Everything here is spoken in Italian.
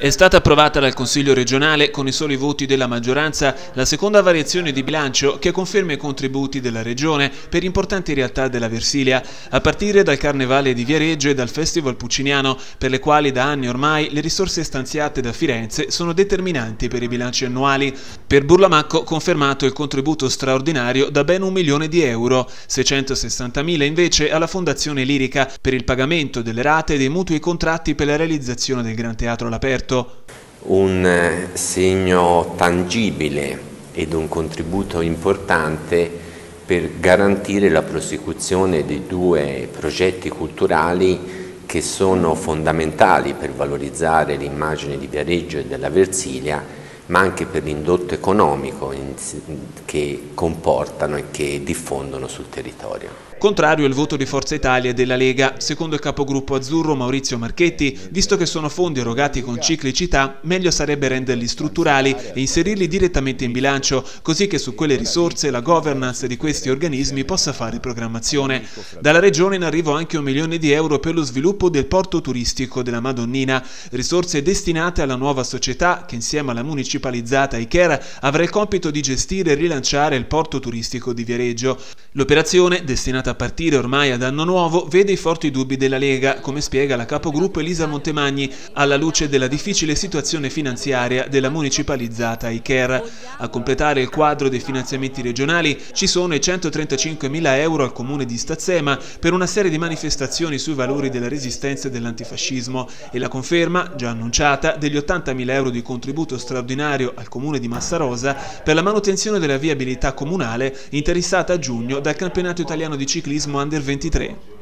È stata approvata dal Consiglio regionale con i soli voti della maggioranza la seconda variazione di bilancio che conferma i contributi della regione per importanti realtà della Versilia, a partire dal Carnevale di Viareggio e dal Festival Pucciniano, per le quali da anni ormai le risorse stanziate da Firenze sono determinanti per i bilanci annuali. Per Burlamacco confermato il contributo straordinario da ben un milione di euro, 660.000 invece alla Fondazione Lirica per il pagamento delle rate dei mutui contratti per la realizzazione del Gran Teatro all'aperto aperto. Un eh, segno tangibile ed un contributo importante per garantire la prosecuzione di due progetti culturali che sono fondamentali per valorizzare l'immagine di Viareggio e della Versilia, ma anche per l'indotto economico che comportano e che diffondono sul territorio. Contrario il voto di Forza Italia e della Lega, secondo il capogruppo azzurro Maurizio Marchetti, visto che sono fondi erogati con ciclicità, meglio sarebbe renderli strutturali e inserirli direttamente in bilancio, così che su quelle risorse la governance di questi organismi possa fare programmazione. Dalla Regione in arrivo anche un milione di euro per lo sviluppo del porto turistico della Madonnina, risorse destinate alla nuova società che insieme alla municipalizzata Iker avrà il compito di gestire e rilanciare il porto turistico di Viareggio. L'operazione, destinata a partire ormai ad anno nuovo, vede i forti dubbi della Lega, come spiega la capogruppo Elisa Montemagni, alla luce della difficile situazione finanziaria della municipalizzata Iker. A completare il quadro dei finanziamenti regionali ci sono i 135 mila euro al comune di Stazzema per una serie di manifestazioni sui valori della resistenza e dell'antifascismo e la conferma, già annunciata, degli 80 mila euro di contributo straordinario al comune di Massarosa per la manutenzione della viabilità comunale interessata a giugno dal campionato italiano di ciclismo Under 23.